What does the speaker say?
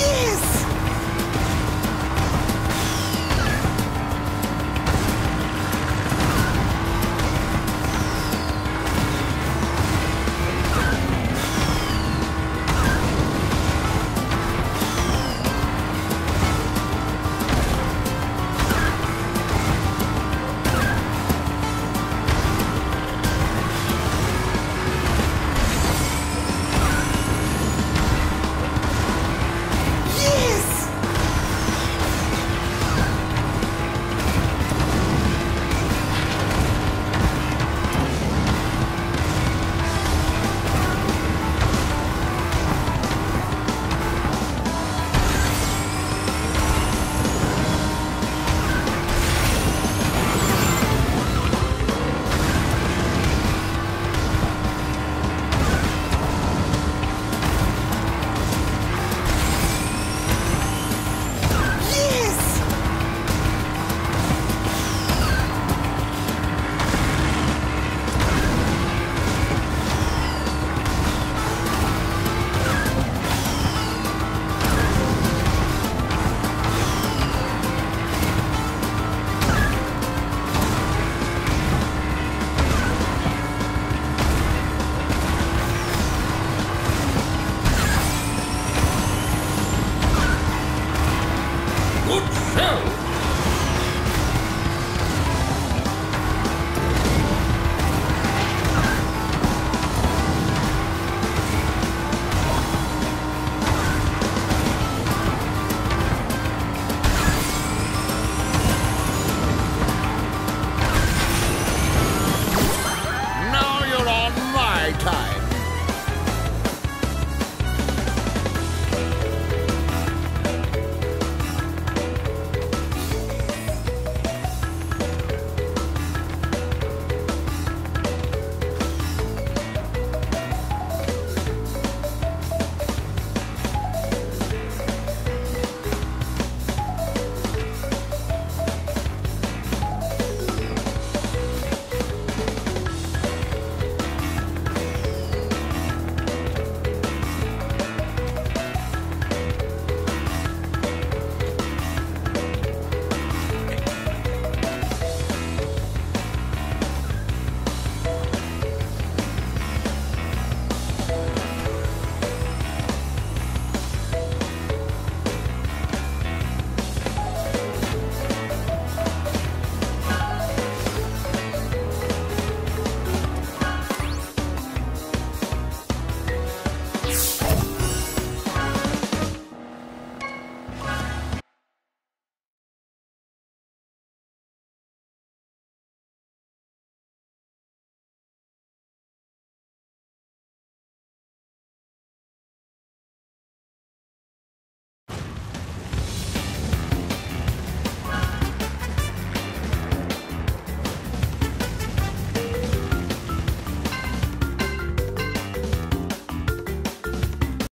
Yes! Good show!